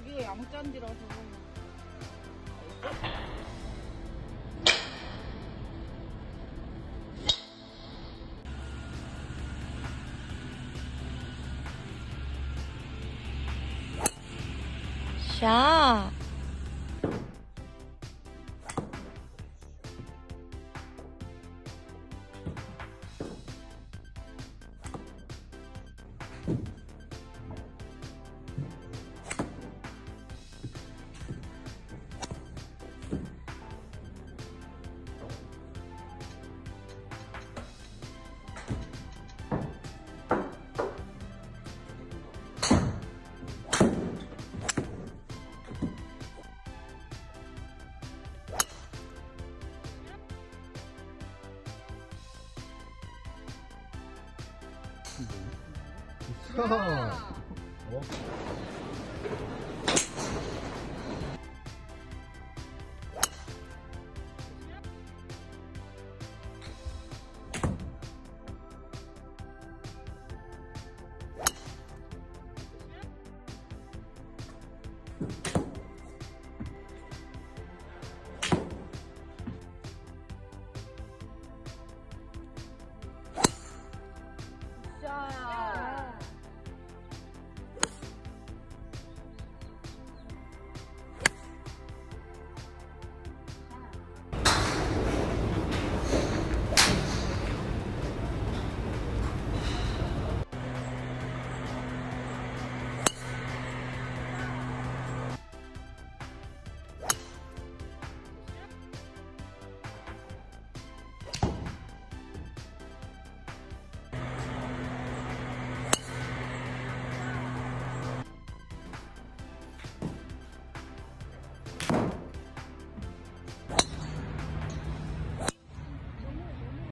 여기 양짠지라서. 샤. そう。